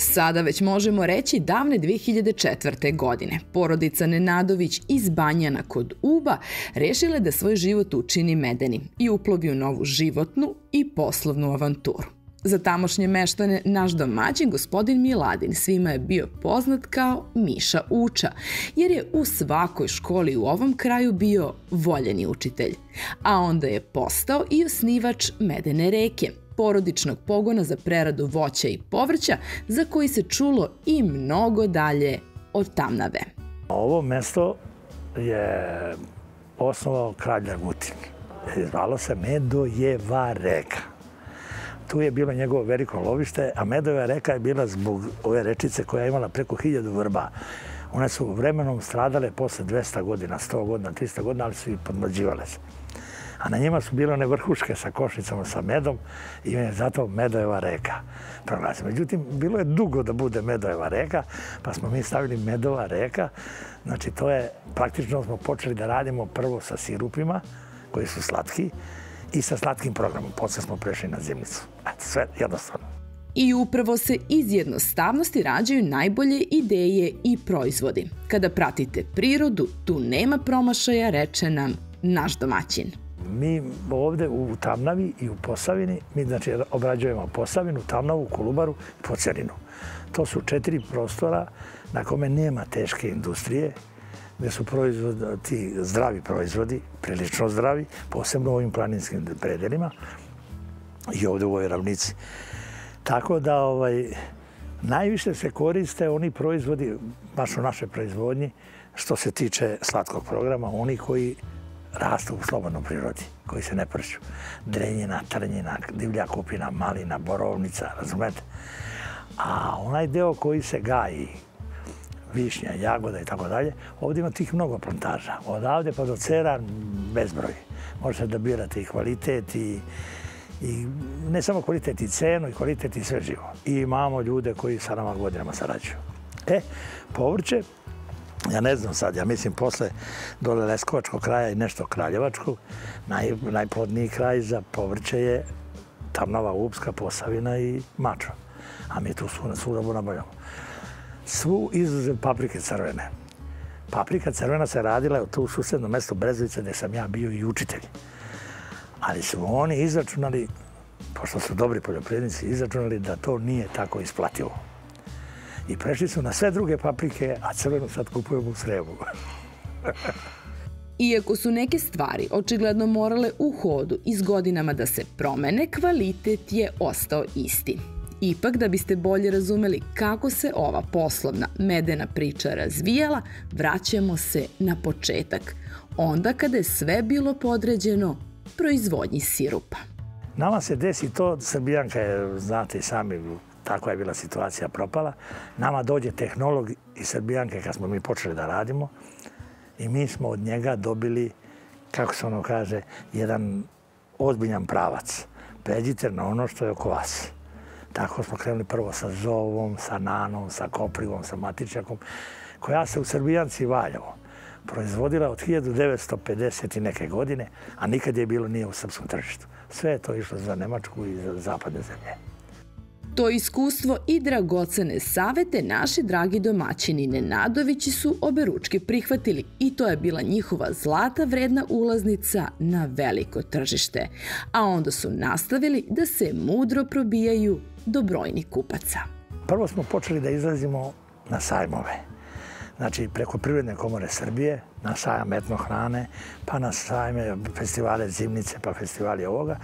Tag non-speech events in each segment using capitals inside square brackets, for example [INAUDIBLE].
Sada već možemo reći davne 2004. godine. Porodica Nenadović iz Banjana kod Uba rešile da svoj život učini medeni i uplovi u novu životnu i poslovnu avanturu. Za tamošnje meštane naš domaćin gospodin Miladin svima je bio poznat kao Miša Uča, jer je u svakoj školi u ovom kraju bio voljeni učitelj. A onda je postao i osnivač Medene reke, porodičnog pogona za preradu voća i povrća, za koji se čulo i mnogo dalje od Tamnave. Ovo mesto je osnovao kralj Dragutin. Zvalo se Medojeva reka. Tu je bilo njegovo veliko lovište, a Medojeva reka je bila zbog ove rečice koja je imala preko hiljadu vrba. One su vremenom stradale posle 200 godina, 100 godina, 300 godina, ali su i podmlađivale se a na njima su bile one vrhuške sa košnicama sa medom i je zato Medojeva reka proglasio. Međutim, bilo je dugo da bude Medojeva reka, pa smo mi stavili Medova reka. Znači, to je, praktično smo počeli da radimo prvo sa sirupima, koji su slatki, i sa slatkim programom. Posle smo prešli na zimnicu. Eto, sve jednostavno. I upravo se iz jednostavnosti rađaju najbolje ideje i proizvodi. Kada pratite prirodu, tu nema promašaja, reče nam naš domaćin mi ovde u Tamnavi i u Posavini, mi znači obrađujemo Posavinu, Tamnavu, Kolubaru i Pocerinu. To su četiri prostora na kome nema teške industrije, gde su ti zdravi proizvodi, prilično zdravi, posebno u ovim planinskim predelima i ovde u ovoj ravnici. Tako da ovaj, najviše se koriste oni proizvodi, baš u našoj proizvodnji, što se tiče slatkog programa, oni koji rastu u slobodnom prirodi, koji se ne pršću. Drenjina, trnjina, divlja kupina, malina, borovnica, razumete? A onaj deo koji se gaji, višnja, jagoda i tako dalje, ovdje ima tih mnogo plantaža. Odavde pa do cera bezbroj. Možete da birate i kvalitet i, i ne samo kvalitet i cenu, i kvalitet i sve živo. I imamo ljude koji sa nama godinama sarađuju. E, povrće, ja ne znam sad, ja mislim posle dole Leskovačkog kraja i nešto Kraljevačkog, naj, najplodniji kraj za povrće je Tamnava, Upska, Posavina i Mačva. A mi tu su, svuda nabavljamo. Svu izuzev paprike crvene. Paprika crvena se radila tu u susednom mestu Brezovica gde sam ja bio i učitelj. Ali su oni izračunali, pošto su dobri poljoprivrednici, izračunali da to nije tako isplativo i prešli su na sve druge paprike, a crvenu sad kupujemo u Sremu. [LAUGHS] Iako su neke stvari očigledno morale u hodu iz godinama da se promene, kvalitet je ostao isti. Ipak, da biste bolje razumeli kako se ova poslovna medena priča razvijala, vraćamo se na početak, onda kada je sve bilo podređeno proizvodnji sirupa. Nama se desi to, Srbijanka je, znate i sami, takva je bila situacija propala. Nama dođe tehnolog iz Srbijanke kad smo mi počeli da radimo i mi smo od njega dobili, kako se ono kaže, jedan ozbiljan pravac. Pređite na ono što je oko vas. Tako smo krenuli prvo sa Zovom, sa Nanom, sa Koprivom, sa Matičakom, koja se u Srbijanci valjavo proizvodila od 1950 i neke godine, a nikad je bilo nije u srpskom tržištu. Sve je to išlo za Nemačku i za zapadne zemlje. To iskustvo i dragocene savete naši dragi domaćini Nenadovići su oberučke prihvatili i to je bila njihova zlata vredna ulaznica na veliko tržište. A onda su nastavili da se mudro probijaju do brojnih kupaca. Prvo smo počeli da izlazimo na sajmove. Znači, preko Privredne komore Srbije, na sajam etnohrane, pa na sajme festivale zimnice, pa festivali ovoga.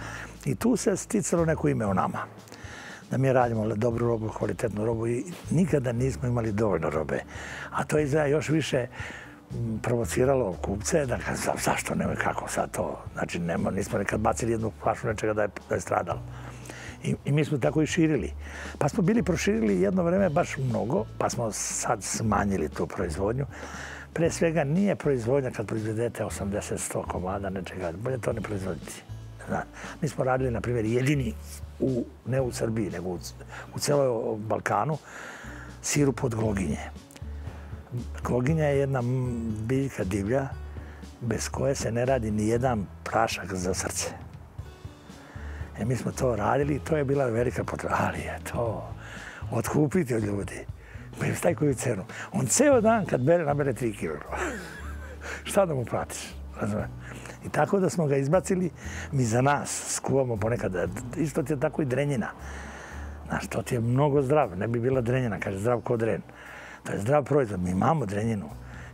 I tu se sticalo neko ime o nama da mi radimo dobru robu, kvalitetnu robu i nikada nismo imali dovoljno robe. A to je za još više provociralo kupce da kaže zašto nema kako sad to. Znači nema, nismo nekad bacili jednu flašu nečega da je, da je stradalo. I, I mi smo tako i širili. Pa smo bili proširili jedno vreme baš mnogo, pa smo sad smanjili tu proizvodnju. Pre svega nije proizvodnja kad proizvedete 80-100 komada nečega, bolje to ne proizvoditi. Mi smo radili, na primjer, jedini, u, ne u Srbiji, nego u, u celoj Balkanu, sirup od gloginje. Gloginja je jedna biljka divlja, bez koje se ne radi ni jedan prašak za srce. E, mi smo to radili i to je bila velika potreba. Ali je to otkupiti od ljudi. Pa im staj koju cenu. On ceo dan kad bere, nabere 3 kg. [LAUGHS] Šta da mu platiš? Razumem? I tako da smo ga izbacili, mi za nas skuvamo ponekad, isto ti je tako i drenjina. Znaš, to ti je mnogo zdrav, ne bi bila drenjina, kaže zdrav kod dren. To je zdrav proizvod, mi imamo drenjinu.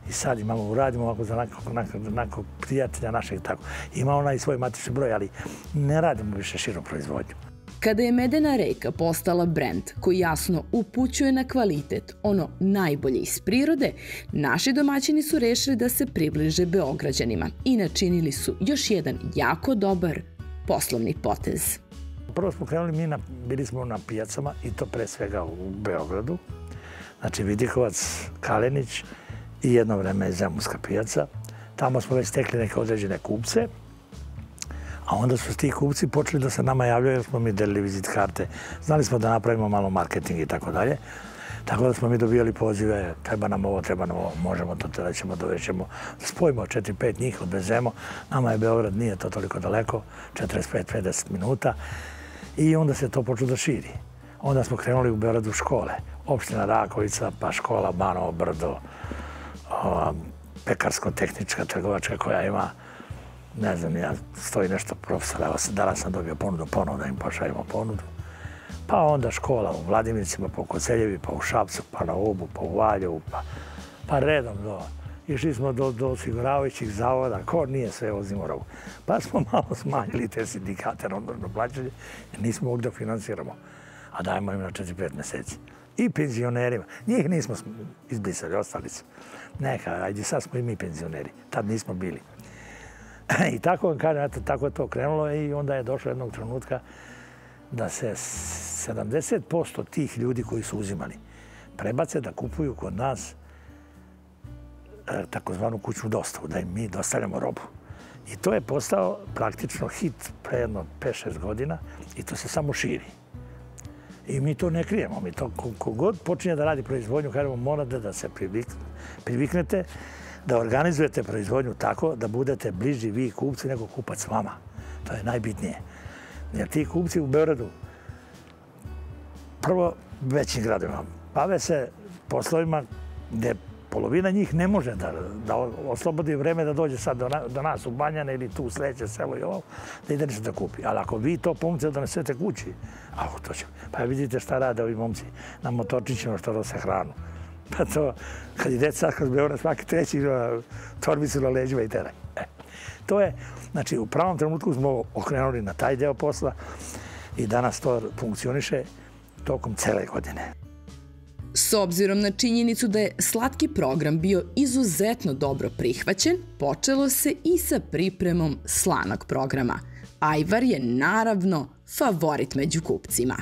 I sad imamo, uradimo ovako za nekog, nekog prijatelja našeg tako. Ima ona i svoj matični broj, ali ne radimo više širom proizvodnju. Kada je Medena reka postala brend koji jasno upućuje na kvalitet, ono najbolje iz prirode, naši domaćini su rešili da se približe Beograđanima i načinili su još jedan jako dobar poslovni potez. Prvo smo krenuli, mi na, bili smo na pijacama i to pre svega u Beogradu. Znači Vidikovac, Kalenić i jedno vreme Zemunska pijaca. Tamo smo već stekli neke određene kupce. A onda su ti kupci počeli da se nama javljaju jer smo mi delili vizit karte. Znali smo da napravimo malo marketing i tako dalje. Tako da smo mi dobijali pozive, treba nam ovo, treba nam ovo, možemo to, da ćemo, dovećemo. Spojimo 4-5 njih, odvezemo. Nama je Beograd, nije to toliko daleko, 45-50 minuta. I onda se to počelo da širi. Onda smo krenuli u Beogradu škole. Opština Rakovica, pa škola Banovo Brdo, pekarsko-tehnička trgovačka koja ima ne znam, ja stoji nešto profesora, danas sam dobio ponudu ponovo da im pošaljemo ponudu. Pa onda škola u Vladimircima, pa u Koceljevi, pa u Šapcu, pa na Ubu, pa u Valjevu, pa, pa redom do... Išli smo do, do osiguravajućih zavoda, ko nije sve o Zimorovu. Pa smo [LAUGHS] malo smanjili te sindikate rondorno plaćanje, jer nismo mogli da finansiramo. A dajemo im na 4-5 meseci. I penzionerima. Njih nismo izbrisali, ostali su. Neka, ajde, sad smo i mi penzioneri. Tad nismo bili. [CLEARS THROAT] I tako vam kažem, eto, tako je to krenulo i onda je došlo jednog trenutka da se 70% tih ljudi koji su uzimali prebace da kupuju kod nas e, takozvanu kućnu dostavu, da im mi dostavljamo robu. I to je postao praktično hit pre jedno 5-6 godina i to se samo širi. I mi to ne krijemo. Mi to, kogod počinje da radi proizvodnju, kažemo, morate da se priviknete da organizujete proizvodnju tako da budete bliži vi kupci nego kupac vama. To je najbitnije. Jer ti kupci u Beogradu, prvo većim gradovima, bave se poslovima gde polovina njih ne može da, da oslobodi vreme da dođe sad do, na, do nas u Banjane ili tu sledeće selo i ovo, da ide nešto da kupi. Ali ako vi to pomce da nesete kući, a to će. Pa vidite šta rade ovi momci na motorčićima što nose hranu. [LAUGHS] Pa to, kad je deca kroz Beograd, svaki treći ima torbicu na leđima i teraj. E, to je, znači, u pravom trenutku smo okrenuli na taj deo posla i danas to funkcioniše tokom cele godine. S obzirom na činjenicu da je slatki program bio izuzetno dobro prihvaćen, počelo se i sa pripremom slanog programa. Ajvar je naravno favorit među kupcima.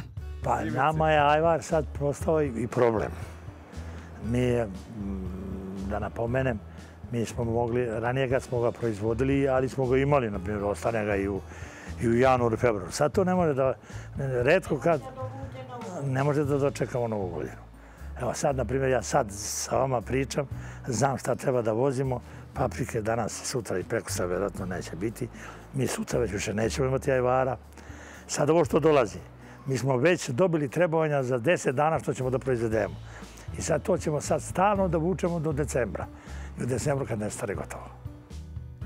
Pa nama je Ajvar sad postao i problem. Mi, da napomenem, mi smo mogli, ranije ga smo ga proizvodili, ali smo ga imali, na primjer, ostane ga i u, i u januaru, februaru. Sad to ne može da, redko kad, ne može da dočekamo novu godinu. Evo sad, na primjer, ja sad sa vama pričam, znam šta treba da vozimo, paprike danas, sutra i preko sve vjerojatno neće biti. Mi sutra već više nećemo imati ajvara. Sad ovo što dolazi, mi smo već dobili trebovanja za 10 dana što ćemo da proizvedemo. I sad to ćemo sad stalno da vučemo do decembra. I u decembru kad nestane gotovo.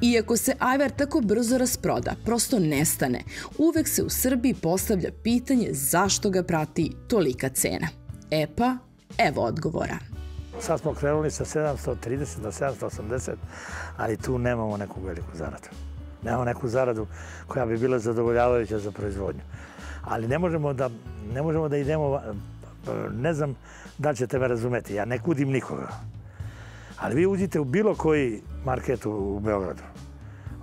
Iako se ajvar tako brzo rasproda, prosto nestane, uvek se u Srbiji postavlja pitanje zašto ga prati tolika cena. E pa, evo odgovora. Sad smo krenuli sa 730 na 780, ali tu nemamo neku veliku zaradu. Nemamo neku zaradu koja bi bila zadovoljavajuća za proizvodnju. Ali ne možemo da, ne možemo da idemo, ne znam, da li ćete me razumeti, ja ne kudim nikoga. Ali vi uđite u bilo koji market u, Beogradu,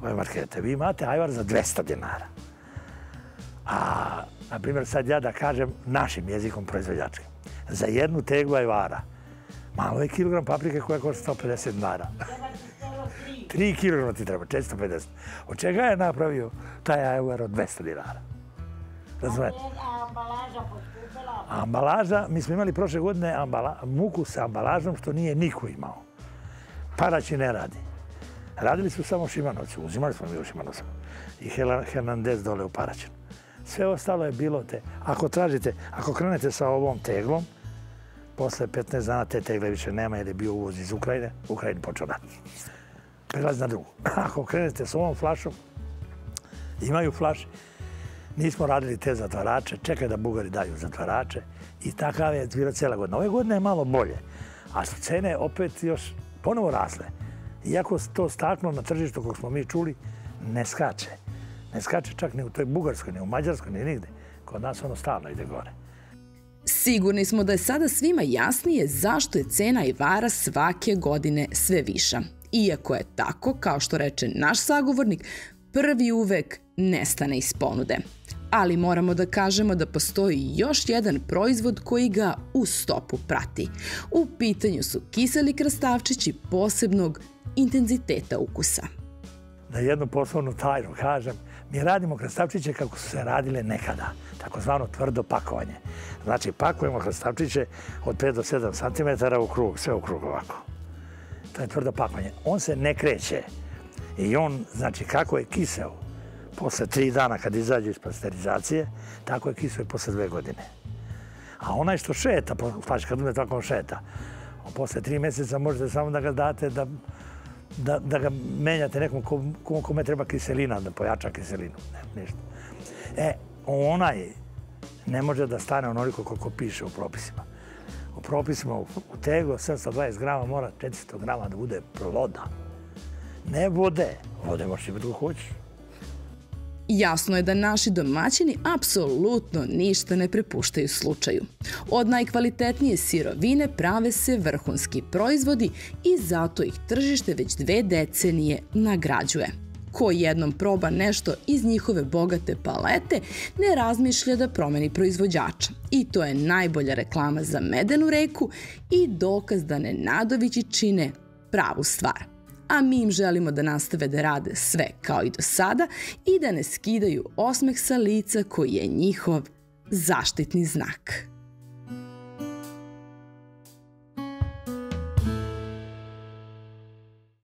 ove markete, vi imate ajvar za 200 dinara. A, na primjer, sad ja da kažem našim jezikom proizvođačkim, za jednu teglu ajvara, malo je kilogram paprike koja košta 150 dinara. 3 kg ti treba, 450. Od čega je napravio taj ajvar od 200 dinara? Razumete? A ambalaža A ambalaža, mi smo imali prošle godine ambala, muku sa ambalažom što nije niko imao. Paraći ne radi. Radili su samo Šimanovci, uzimali smo mi u Šimanovcu. I Hernandez dole u Paraćinu. Sve ostalo je bilo te. Ako tražite, ako krenete sa ovom teglom, posle 15 dana te tegle više nema jer je bio uvoz iz Ukrajine. Ukrajini počeo rat. Prelazi na drugu. [CLEARS THROAT] Ako krenete sa ovom flašom, imaju flaše, nismo radili te zatvarače, čekaj da Bugari daju zatvarače i takav je bila cijela godina. Ove godine je malo bolje, a su cene opet još ponovo rasle. Iako to staklo na tržištu, kog smo mi čuli, ne skače. Ne skače čak ni u toj Bugarskoj, ni u Mađarskoj, ni nigde. Kod nas ono stalno ide gore. Sigurni smo da je sada svima jasnije zašto je cena Ivara svake godine sve viša. Iako je tako, kao što reče naš sagovornik, prvi uvek nestane iz ponude. Ali moramo da kažemo da postoji još jedan proizvod koji ga u stopu prati. U pitanju su kiseli krastavčići posebnog intenziteta ukusa. Da jednu poslovnu tajnu kažem, mi radimo krastavčiće kako su se radile nekada, takozvano tvrdo pakovanje. Znači, pakujemo krastavčiće od 5 do 7 cm u krug, sve u krug ovako. To je tvrdo pakovanje. On se ne kreće. I on, znači, kako je kiseo posle tri dana kad izađe iz pasterizacije, tako je kiseo i posle dve godine. A onaj što šeta, znači kad ume tako on šeta, posle tri meseca možete samo da ga date da, da, da ga menjate nekom kom, kome treba kiselina, da pojača kiselinu. Ne, ništa. E, onaj ne može da stane onoliko koliko piše u propisima. U propisima u teglo 720 grama mora 400 grama da bude ploda. Ne vode. Vode možeš imati kako hoćeš. Jasno je da naši domaćini apsolutno ništa ne prepuštaju slučaju. Od najkvalitetnije sirovine prave se vrhunski proizvodi i zato ih tržište već dve decenije nagrađuje. Ko jednom proba nešto iz njihove bogate palete, ne razmišlja da promeni proizvođača. I to je najbolja reklama za medenu reku i dokaz da Nenadovići čine pravu stvar a mi im želimo da nastave da rade sve kao i do sada i da ne skidaju osmeh sa lica koji je njihov zaštitni znak.